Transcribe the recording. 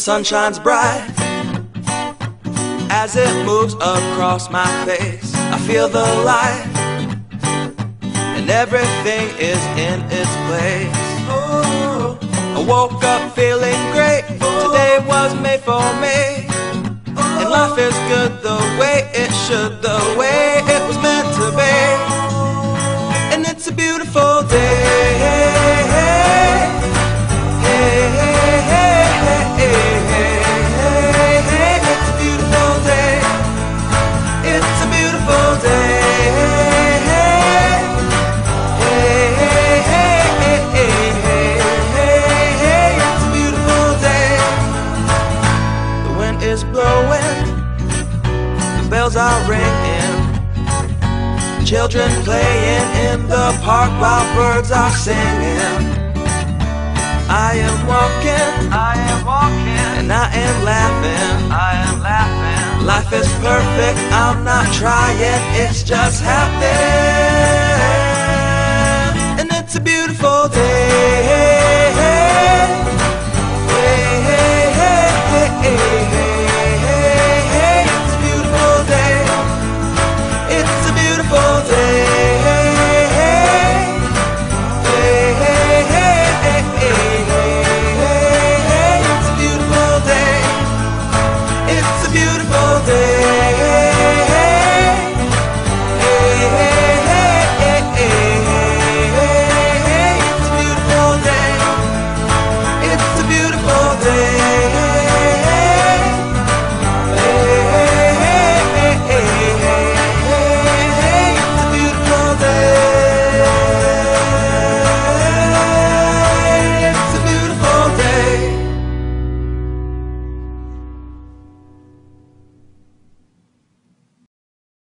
sun shines bright as it moves across my face. I feel the light, and everything is in its place. Oh, I woke up feeling great. Today was made for me, and life is good the way it should, the way it was meant to be. And it's a beautiful day. Bells are ringing. Children playing in the park while birds are singing. I am walking, I am walking, and I am laughing, I am laughing. Life is perfect, I'm not trying, it's just happening. beautiful.